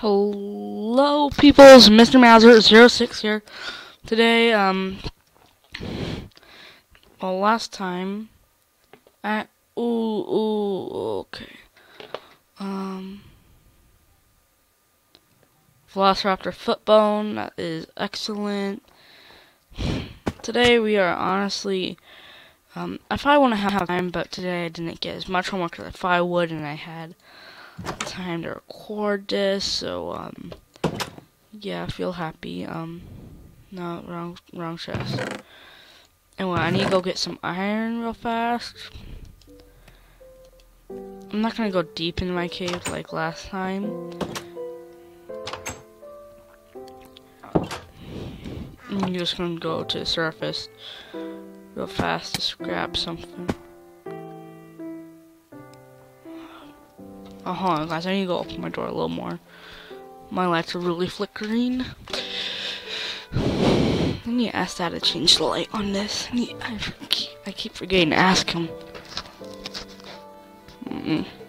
Hello, peoples. Mr. Meowser06 here. Today, um, well, last time, I, ooh, ooh, okay. Um, Velociraptor Footbone, that is excellent. Today, we are honestly, um, if I want to have time, but today I didn't get as much homework as I would, and I had time to record this, so, um, yeah, I feel happy, um, no, wrong, wrong chest. Anyway, I need to go get some iron real fast. I'm not gonna go deep in my cave like last time. I'm just gonna go to the surface real fast to grab something. Hold on, guys. I need to go open my door a little more. My lights are really flickering. I need to ask Dad to change the light on this. I, need, I, keep, I keep forgetting to ask him. Mm -mm.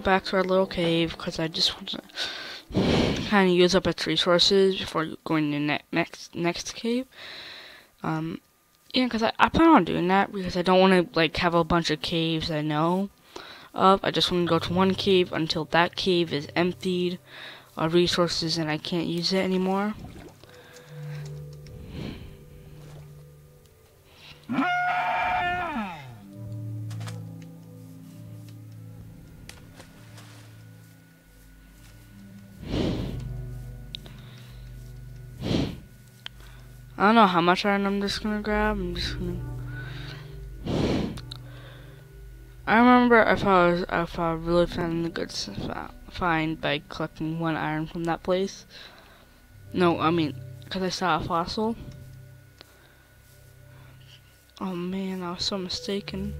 Back to our little cave because I just want to kind of use up its resources before going to ne next next cave. Um, yeah, because I, I plan on doing that because I don't want to like have a bunch of caves I know of. I just want to go to one cave until that cave is emptied of resources and I can't use it anymore. I don't know how much iron I'm just gonna grab. I'm just gonna. I remember if I was if I really found the good find by collecting one iron from that place. No, I mean, cause I saw a fossil. Oh man, I was so mistaken.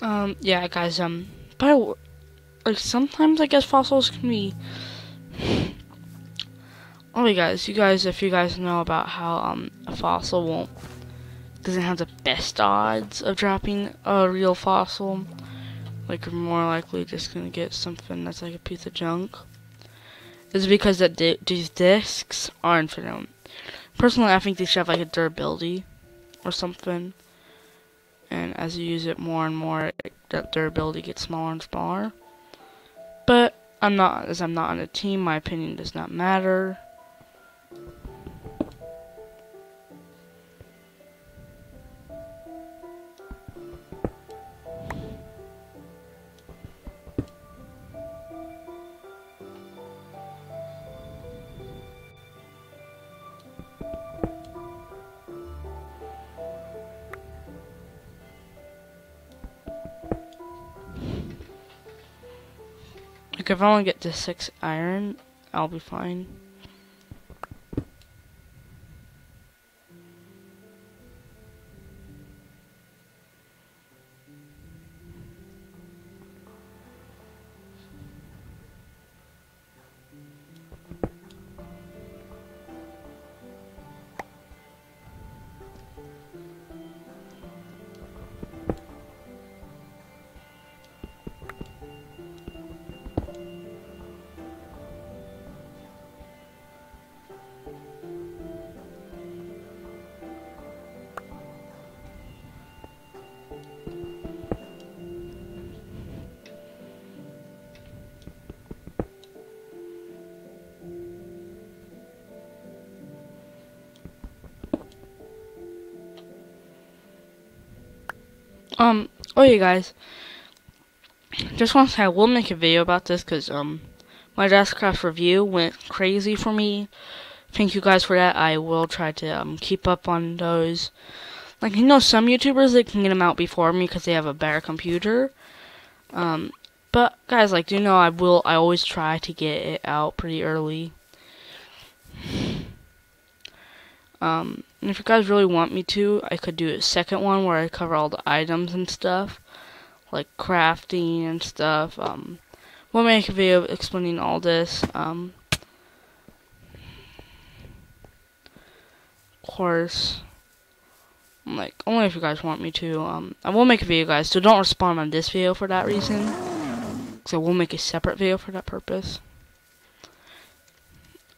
Um, yeah, guys. Um, but like sometimes I guess fossils can be You guys, you guys, if you guys know about how um a fossil won't doesn't have the best odds of dropping a real fossil, like you're more likely just gonna get something that's like a piece of junk, is because that di these discs are infinite. Personally, I think they should have like a durability or something, and as you use it more and more, that durability gets smaller and smaller. But I'm not, as I'm not on a team, my opinion does not matter. Like if I only get to six iron, I'll be fine. Um, oh you guys, just want to say I will make a video about this because, um, my Deskcraft review went crazy for me. Thank you guys for that. I will try to, um, keep up on those. Like, you know, some YouTubers, they can get them out before me because they have a better computer. Um, but, guys, like, do you know, I will, I always try to get it out pretty early. Um, And if you guys really want me to, I could do a second one where I cover all the items and stuff, like crafting and stuff. Um, we'll make a video explaining all this. Um, of course, like only if you guys want me to. Um, I will make a video, guys. So don't respond on this video for that reason. So we'll make a separate video for that purpose.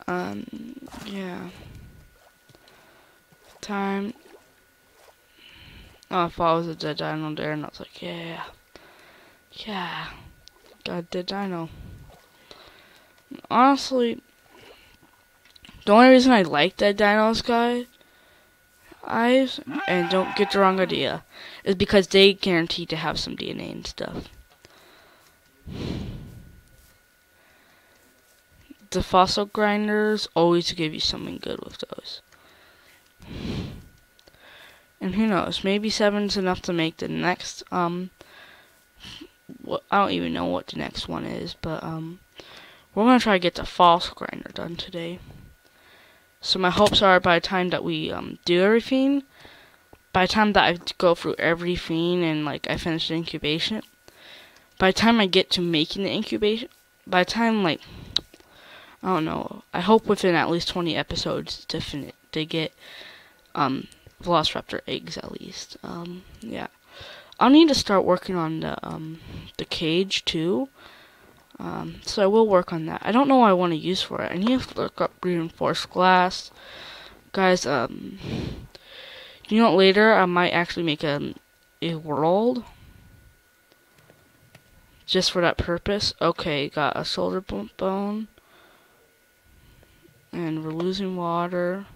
Um, yeah time. Oh, I thought it was a dead dino there, and I was like, yeah, yeah, got a dead dino. Honestly, the only reason I like dead dinos, guys, eyes, and don't get the wrong idea, is because they guarantee to have some DNA and stuff. The fossil grinders always give you something good with those. And who knows, maybe seven's enough to make the next, um, I don't even know what the next one is, but, um, we're gonna try to get the fossil grinder done today. So my hopes are by the time that we, um, do everything, by the time that I go through everything and, like, I finish the incubation, by the time I get to making the incubation, by the time, like, I don't know, I hope within at least 20 episodes to finish, to get, um, Velociraptor eggs at least. Um, yeah. I'll need to start working on the, um, the cage too. Um, so I will work on that. I don't know what I want to use for it. I need to look up reinforced glass. Guys, um, you know what, later I might actually make a, a world. Just for that purpose. Okay, got a shoulder bone. And we're losing water.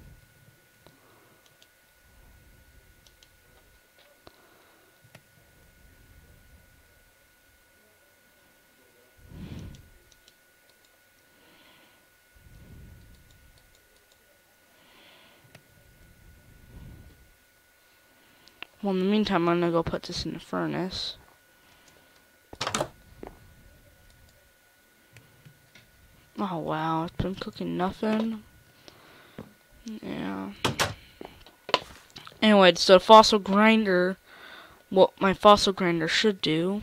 Well, in the meantime, I'm gonna go put this in the furnace. Oh, wow, it's been cooking nothing. Yeah. Anyway, so fossil grinder, what my fossil grinder should do,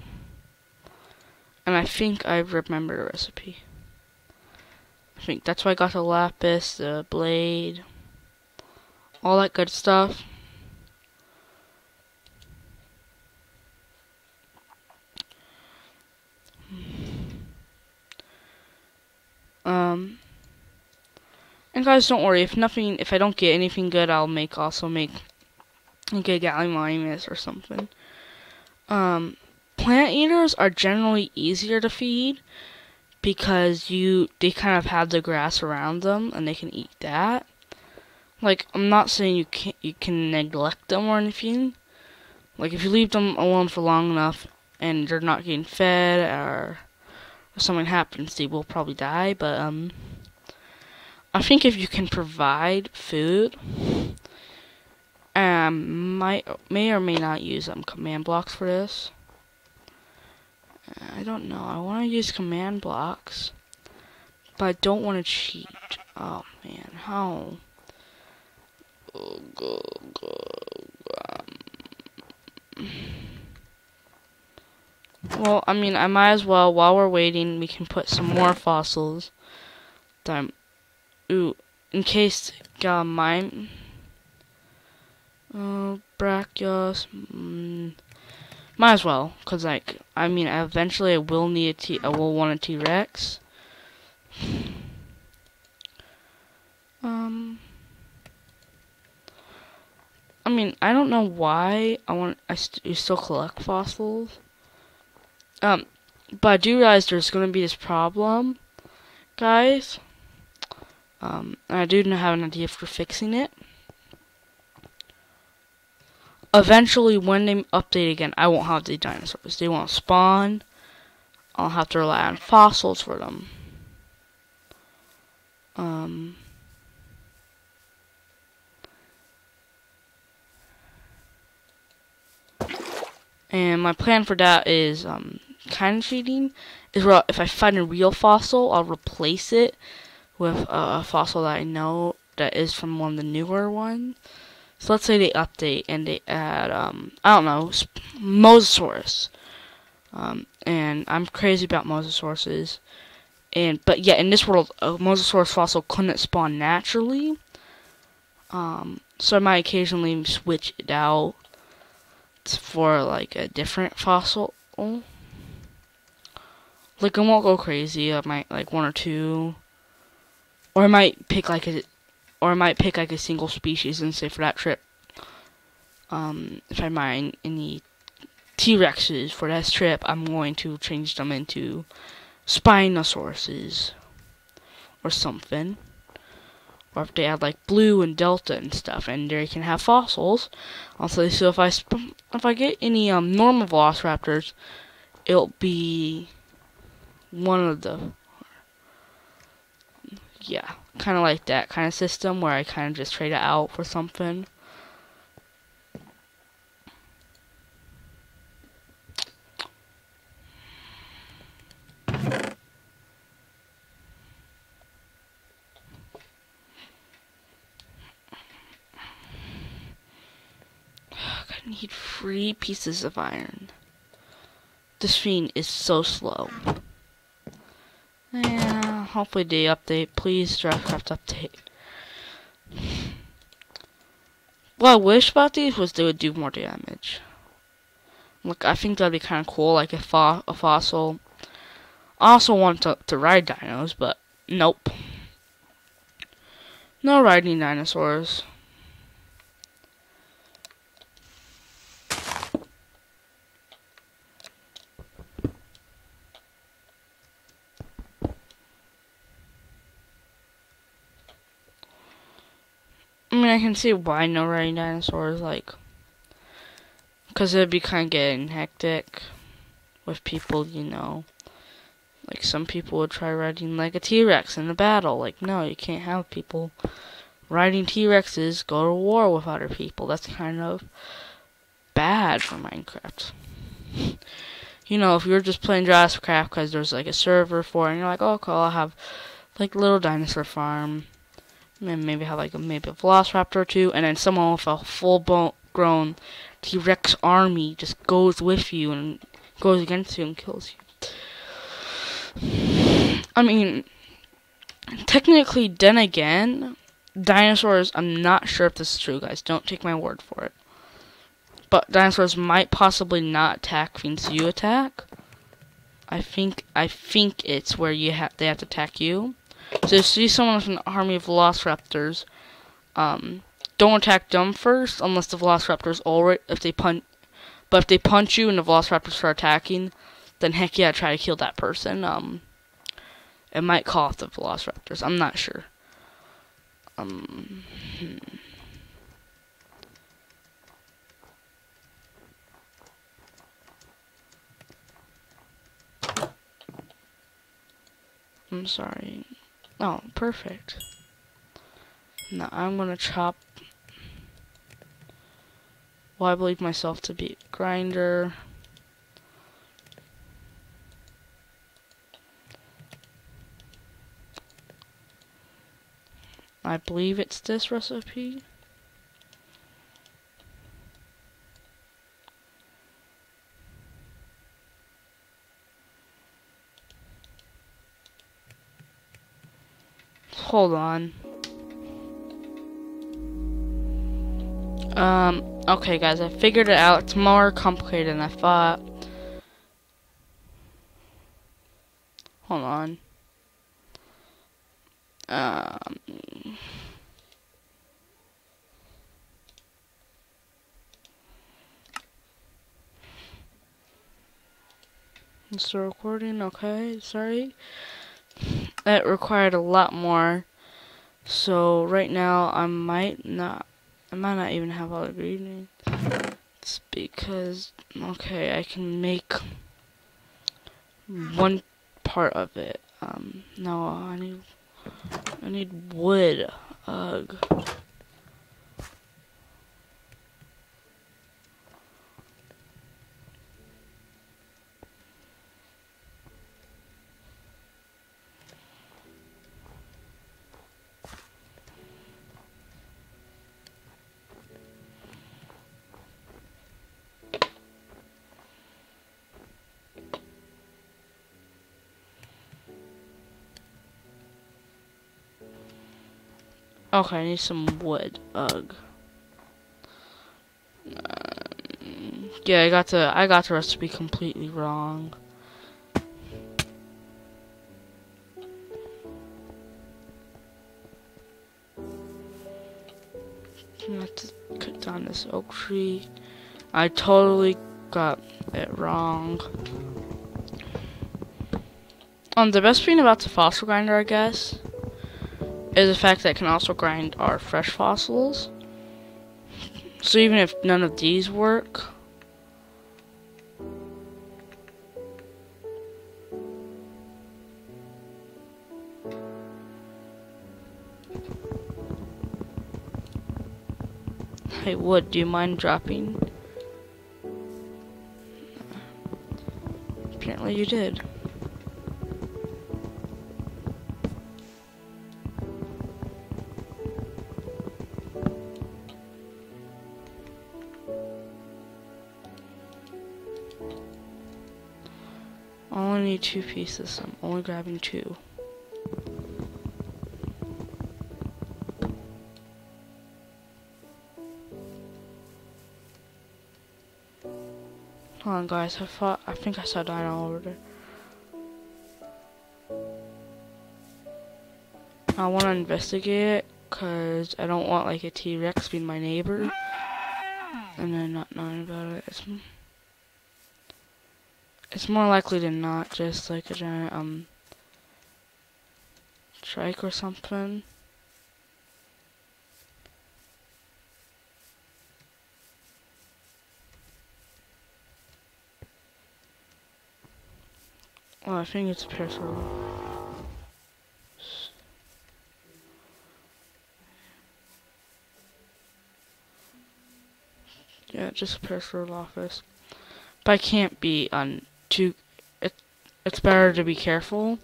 and I think I remember the recipe. I think that's why I got the lapis, the blade, all that good stuff. Um, and guys, don't worry. If nothing, if I don't get anything good, I'll make also make like a Gallimimus or something. Um, plant eaters are generally easier to feed because you they kind of have the grass around them and they can eat that. Like I'm not saying you can you can neglect them or anything. Like if you leave them alone for long enough and they're not getting fed or if something happens, they will probably die. But um, I think if you can provide food, um, might may or may not use um command blocks for this. I don't know. I want to use command blocks, but I don't want to cheat. Oh man, how? Oh, go, go, um. Well, I mean, I might as well, while we're waiting, we can put some more fossils. Ooh, in case, got mine. Uh, Brachios. Mm, might as well, cause like, I mean, eventually I will need a T. I will want a T Rex. Um. I mean, I don't know why I want. I st you still collect fossils. Um, but I do realize there's going to be this problem, guys. Um, I do not have an idea for fixing it. Eventually, when they update again, I won't have the dinosaurs. They won't spawn. I'll have to rely on fossils for them. Um... And my plan for that is um, kind of cheating is where if I find a real fossil, I'll replace it with a fossil that I know that is from one of the newer ones. So let's say they update and they add, um, I don't know, Mosasaurus. Um, and I'm crazy about Mosasauruses. And but yeah, in this world, a Mosasaurus fossil couldn't spawn naturally. Um, so I might occasionally switch it out for like a different fossil. Like I won't go crazy. I might like one or two, or I might pick like a, or I might pick like a single species and say for that trip. Um, if I mine any T-Rexes for that trip, I'm going to change them into Spinosauruses or something. Or if they add like blue and delta and stuff, and they can have fossils. Also, so if I if I get any um normal velociraptors, it'll be one of the yeah, kind of like that kind of system where I kind of just trade it out for something. I need three pieces of iron. This fiend is so slow. Yeah, hopefully they update. Please, Draftcraft update. What I wish about these was they would do more damage. Look, I think that'd be kind of cool, like a, fo a fossil. I also want to, to ride dinos, but nope. No riding dinosaurs. I can see why no riding dinosaurs, like, because it'd be kind of getting hectic with people, you know. Like, some people would try riding, like, a T-Rex in a battle. Like, no, you can't have people riding T-Rexes go to war with other people. That's kind of bad for Minecraft. you know, if you're just playing Jurassicraft because there's, like, a server for it, and you're like, oh, cool, I'll have, like, little dinosaur farm and maybe have like a, maybe a velociraptor or two, and then someone with a full grown T-Rex army just goes with you and goes against you and kills you. I mean, technically, then again, dinosaurs, I'm not sure if this is true, guys. Don't take my word for it. But dinosaurs might possibly not attack things you attack. I think I think it's where you have they have to attack you. So if you see someone with an army of velociraptors, um, don't attack them first unless the velociraptors already if they punch. But if they punch you and the velociraptors start attacking, then heck yeah, try to kill that person. Um, it might call off the velociraptors. I'm not sure. Um. Hmm. I'm sorry. Oh, perfect. Now I'm gonna chop what I believe myself to be grinder. I believe it's this recipe. Hold on. Um, okay guys, I figured it out. It's more complicated than I thought. Hold on. Um... Still recording, okay, sorry that required a lot more. So right now I might not, I might not even have all the ingredients. It's because, okay, I can make one part of it. Um, no, I need, I need wood. Ugh. Okay, I need some wood. Ugh. Um, yeah, I got the I got the recipe completely wrong. I have to cut down this oak tree. I totally got it wrong. Um, the best thing about the fossil grinder, I guess, is the fact that it can also grind our fresh fossils. So even if none of these work, Hey, Wood, do you mind dropping? Apparently you did. I only need two pieces, so I'm only grabbing two. Hold on guys, I thought, I think I saw dino over there. I want to investigate cause I don't want like a T-Rex being my neighbor. And then not knowing about it. It's, it's more likely than not just like a giant, um, trike or something. Oh, I think it's Percival. Yeah, just Parasaurolophus. But I can't be on too. It, it's better to be careful.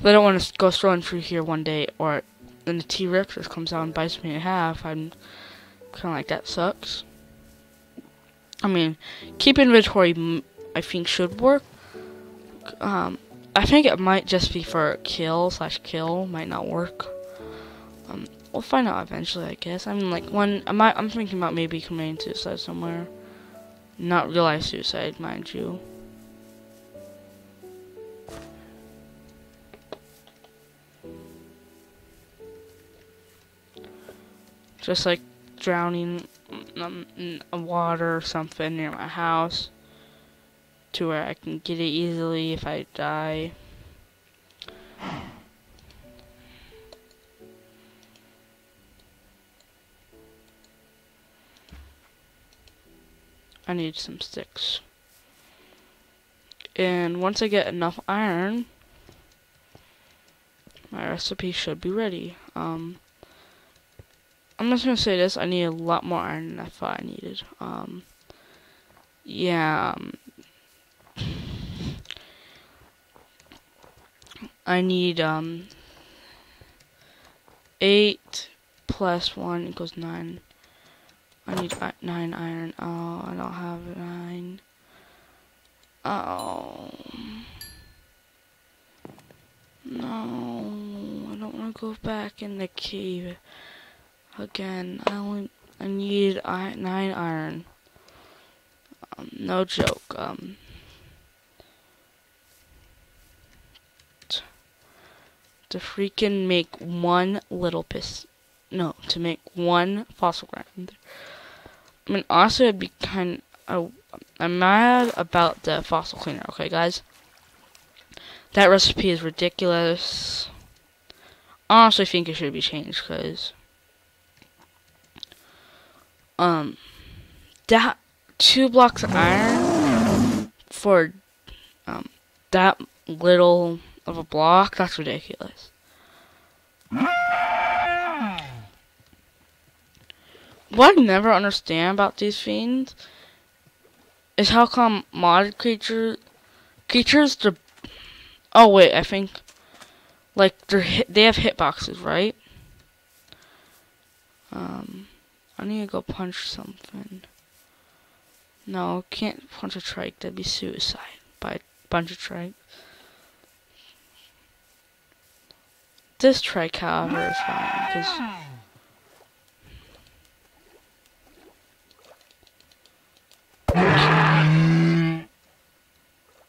I don't want to go strolling through here one day, or then the T-Rex just comes out and bites me in half. I'm kind of like that sucks. I mean, keep inventory. I think should work um, I think it might just be for kill slash kill, might not work. Um, we'll find out eventually, I guess. I mean, like, one, I might, I'm thinking about maybe committing suicide somewhere. Not real life suicide, mind you. Just like drowning um, in water or something near my house to where I can get it easily if I die. I need some sticks. And once I get enough iron, my recipe should be ready. Um, I'm just gonna say this, I need a lot more iron than I thought I needed. Um, yeah, um, I need um eight plus one equals nine. I need nine iron. Oh, I don't have nine. Oh. No, I don't want to go back in the cave again. I only I need nine iron. Um, no joke. Um. to freaking make one little piss. No, to make one fossil grinder. I mean, honestly, I'd be kind. I, I'm mad about the fossil cleaner. Okay, guys. That recipe is ridiculous. Honestly, I think it should be changed because, um, that two blocks of iron for um that little of a block? That's ridiculous. What I never understand about these fiends is how come modded creatures creatures they're oh wait I think like they're hit, they have hitboxes right um I need to go punch something. No, can't punch a trike. That'd be suicide. By punch a trike. This trike, however, is fine because.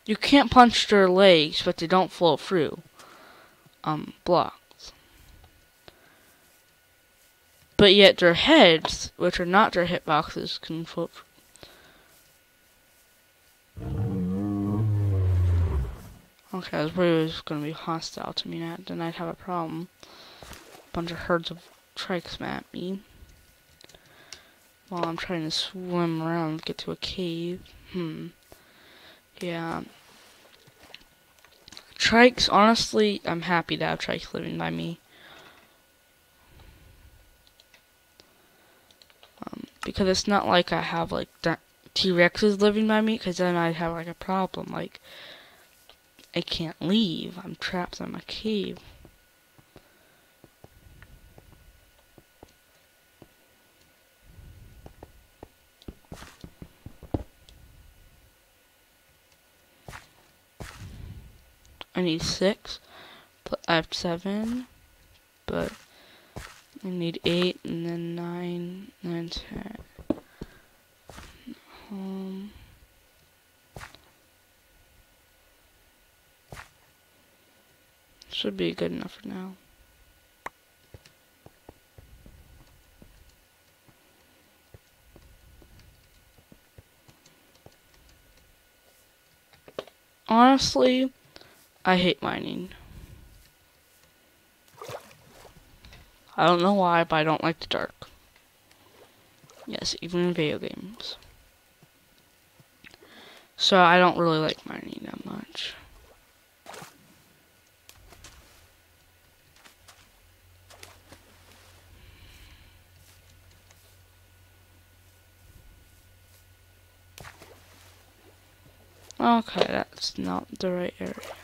You can't punch their legs, but they don't flow through. Um, block. But yet their heads, which are not their hitboxes, can float. Okay, I was worried it was going to be hostile to me, now, then I'd have a problem. A Bunch of herds of trikes at me. While I'm trying to swim around, get to a cave. Hmm. Yeah. Trikes, honestly, I'm happy to have trikes living by me. Because it's not like I have, like, T-Rexes living by me, because then I'd have, like, a problem. Like, I can't leave. I'm trapped in my cave. I need six. I have seven, but I need eight and then nine, nine, ten. Um, should be good enough for now. Honestly, I hate mining. I don't know why, but I don't like the dark. Yes, even in video games. So I don't really like mining that much. Okay, that's not the right area.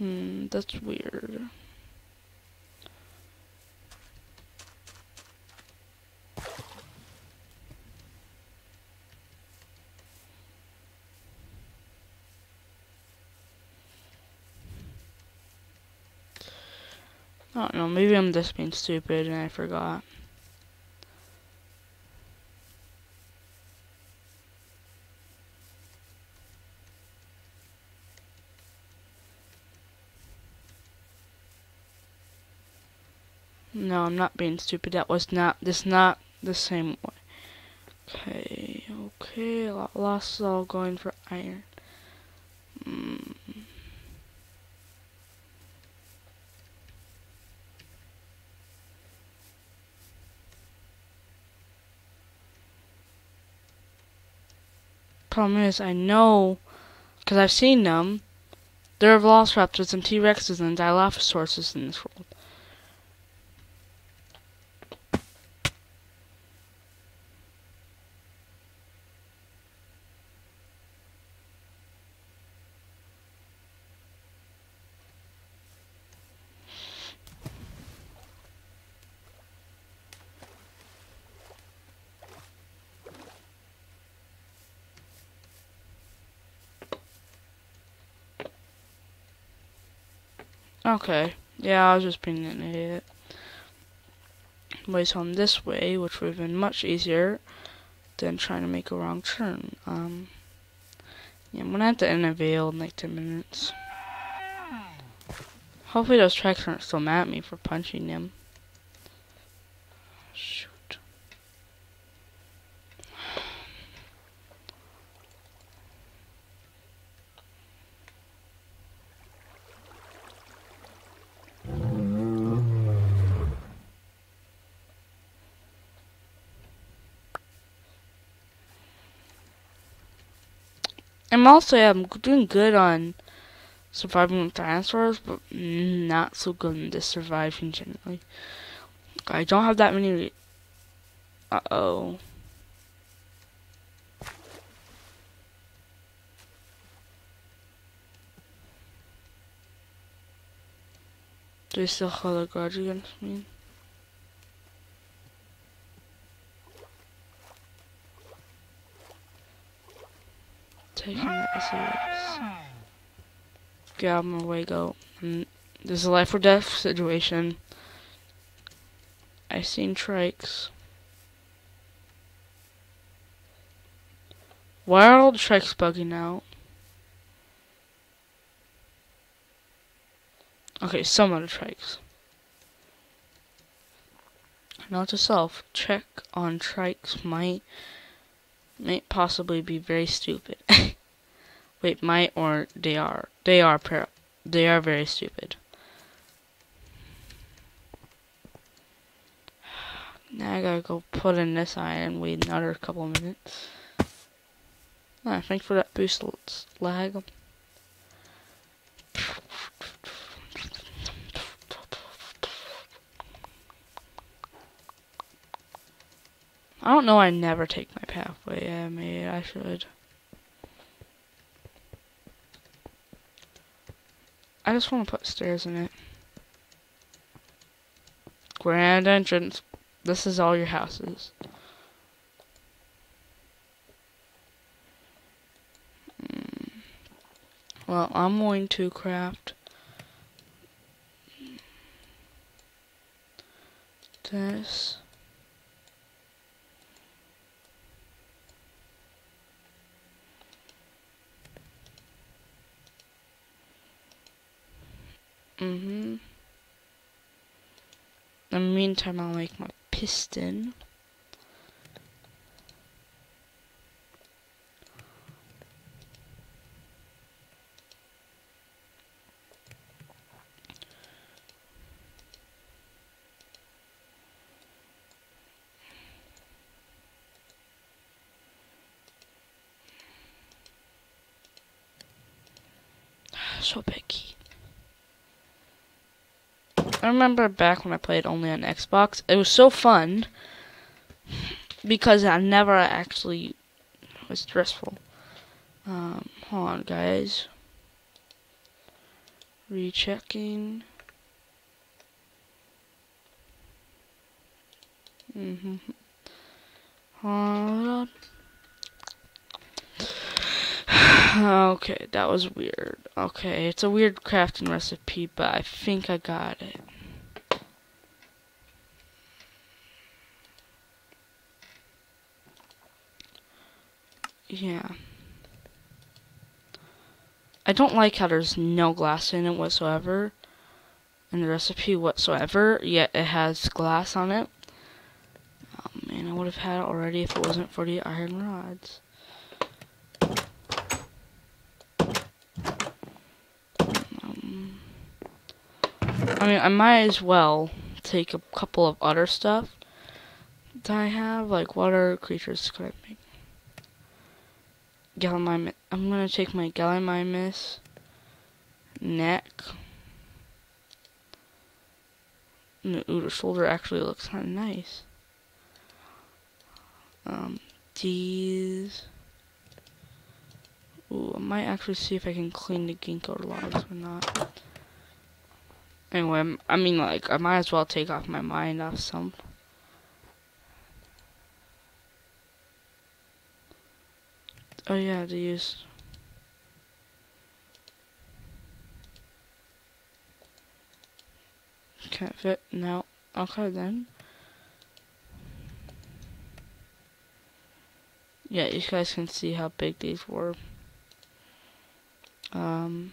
Hmm, that's weird. I don't know, maybe I'm just being stupid and I forgot. No, I'm not being stupid. That was not, this not the same way. Okay, okay, lost is all going for iron. Mm. Problem is, I know, because I've seen them, there are Velociraptors and T-Rexes and Dilophosaurus in this world. Okay. Yeah, I was just being an idiot. Ways home this way, which would have been much easier than trying to make a wrong turn. Um, yeah, I'm gonna have to end a veil in like 10 minutes. Hopefully those trikes aren't still mad at me for punching them. I'm also I'm doing good on surviving with dinosaurs, but not so good in just surviving generally. I don't have that many. Uh oh. Do you still hold a grudge against me? Taking it Get out of my way, go. Mm, this is a life or death situation. I seen trikes. Why are all the trikes bugging out? Okay, some of the trikes. Note to self, check on trikes might might possibly be very stupid. Wait, might or they are. They are they are very stupid. Now I gotta go put in this iron and wait another couple minutes. Ah, thanks for that boost lag. I don't know I never take my pathway. Yeah, maybe I should. I just want to put stairs in it. Grand entrance. This is all your houses. Hmm. Well, I'm going to craft this. Mm-hmm. In the meantime, I'll make my piston. so picky. I remember back when I played only on Xbox, it was so fun because I never actually was stressful. Um, hold on, guys. Rechecking. Mm-hmm. Hold on. okay, that was weird. Okay, it's a weird crafting recipe, but I think I got it. Yeah. I don't like how there's no glass in it whatsoever. In the recipe whatsoever, yet it has glass on it. Oh man, I would have had it already if it wasn't for the iron rods. Um, I mean, I might as well take a couple of other stuff that I have. Like, what other creatures could I make? Gallimimus. I'm gonna take my Gallimimus neck. Ooh, the shoulder actually looks kind of nice. Um, these. Ooh, I might actually see if I can clean the ginkgo logs or not. Anyway, I mean, like, I might as well take off my mind off some. Oh yeah, to use. Can't fit. No. Okay then. Yeah, you guys can see how big these were. Um.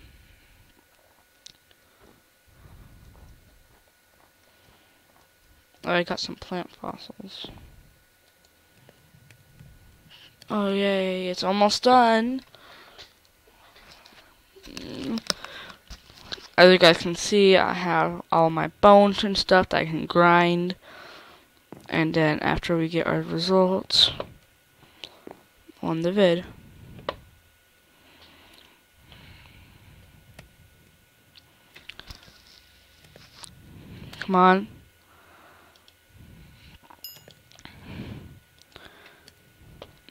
I got some plant fossils. Oh yay, it's almost done. As you guys can see, I have all my bones and stuff that I can grind. And then after we get our results on the vid. Come on.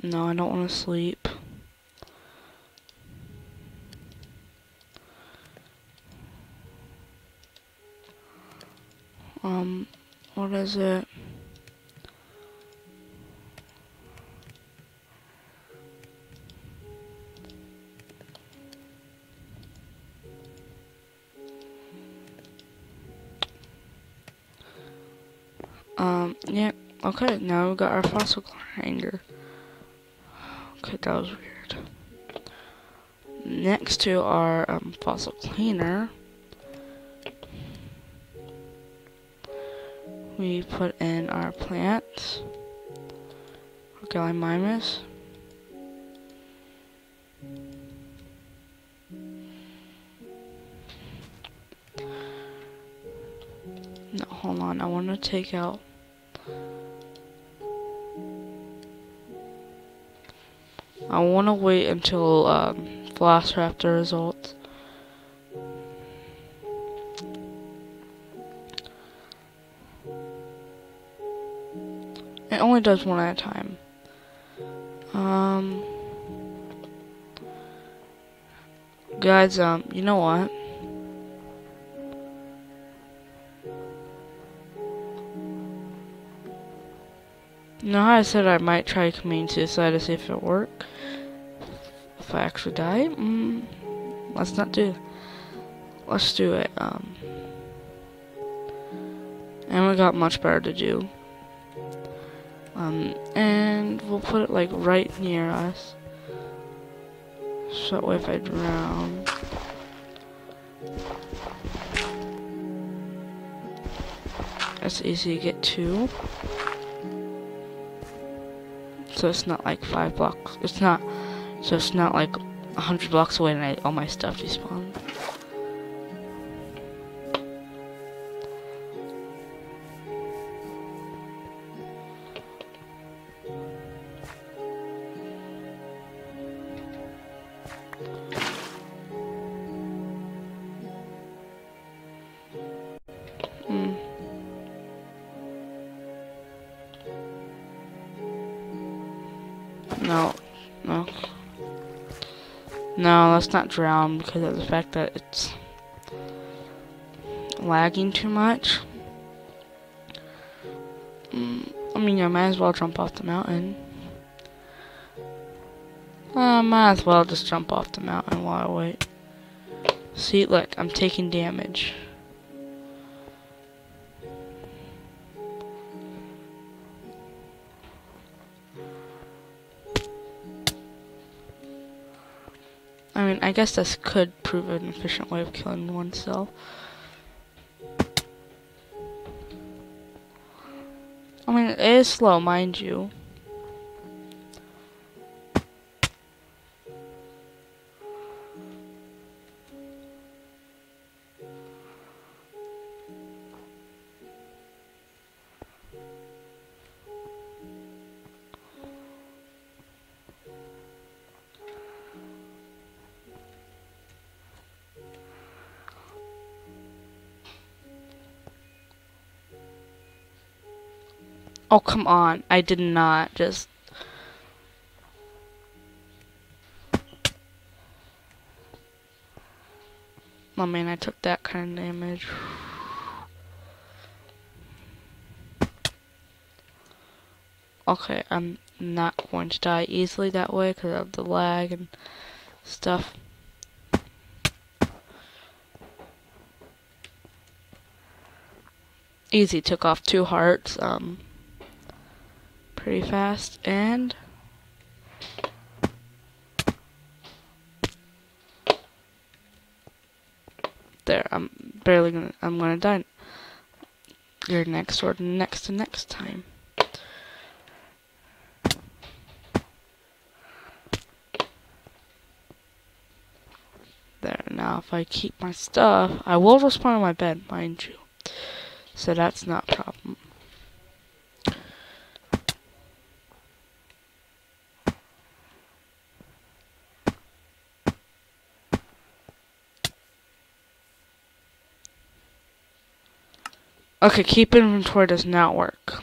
No, I don't want to sleep. Um, what is it? Um, yeah, okay, now we got our fossil grinder. Okay, that was weird. Next to our um, fossil cleaner, we put in our plants. Gallimimus. No, hold on. I want to take out want to wait until um, Velociraptor results. It only does one at a time. Um, guys, um, you know what? How I said I might try committing suicide to see if it worked? I actually die? Mm, let's not do. Let's do it. Um, and we got much better to do. Um, and we'll put it like right near us. So if I drown. That's easy to get to. So it's not like five blocks. It's not. So it's not like a hundred blocks away and I, all my stuff despawn. No, let's not drown because of the fact that it's lagging too much. Mm, I mean, I might as well jump off the mountain. I might as well just jump off the mountain while I wait. See, look, I'm taking damage. I guess this could prove an efficient way of killing oneself. I mean, it is slow, mind you. Oh, come on. I did not just... Oh man, I took that kind of damage. Okay, I'm not going to die easily that way because of the lag and stuff. Easy, took off two hearts. Um, pretty fast and there I'm barely gonna I'm gonna die. Your next or next to next time. There now if I keep my stuff I will respawn on my bed mind you. So that's not a problem Okay, keep inventory does not work.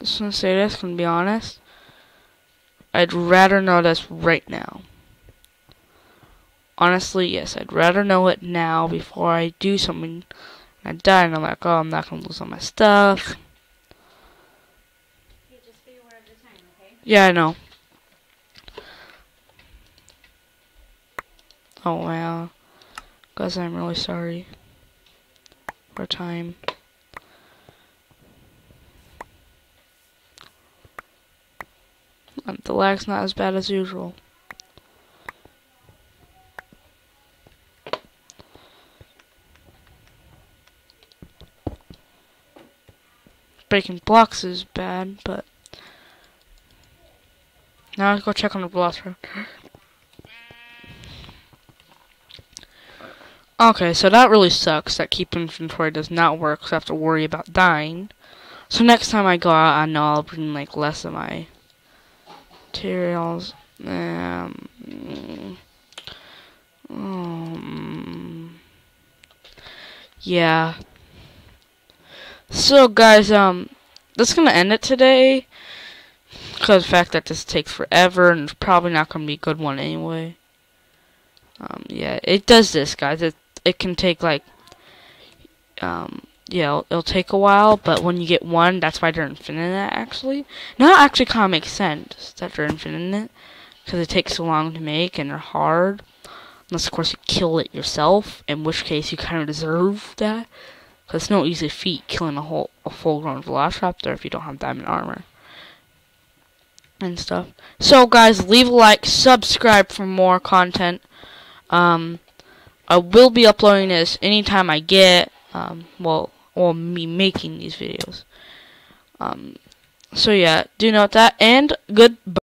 just gonna say this, gonna be honest. I'd rather know this right now. Honestly, yes, I'd rather know it now before I do something and I die and I'm like, oh, I'm not gonna lose all my stuff. Yeah, I know. Oh, wow. Guys, I'm really sorry. For time. The lag's not as bad as usual. Breaking blocks is bad, but now let's go check on the velociraptor. Okay, so that really sucks that keep inventory does not work, so I have to worry about dying. So next time I go out, I know I'll bring like less of my materials. Um, um, yeah. So guys, um, that's gonna end it today. Because the fact that this takes forever and it's probably not to be a good one anyway. Um, yeah, it does this, guys. It, it can take, like, um, yeah, it'll, it'll, take a while, but when you get one, that's why they're infinite, actually. Now actually kind of makes sense that they're infinite, because it takes so long to make, and they're hard. Unless, of course, you kill it yourself, in which case you kind of deserve that. Because it's no easy feat killing a whole a full-grown Velociraptor if you don't have diamond armor and stuff. So guys, leave a like, subscribe for more content. Um, I will be uploading this anytime I get, um, well, or me making these videos. Um, so yeah, do note that, and goodbye.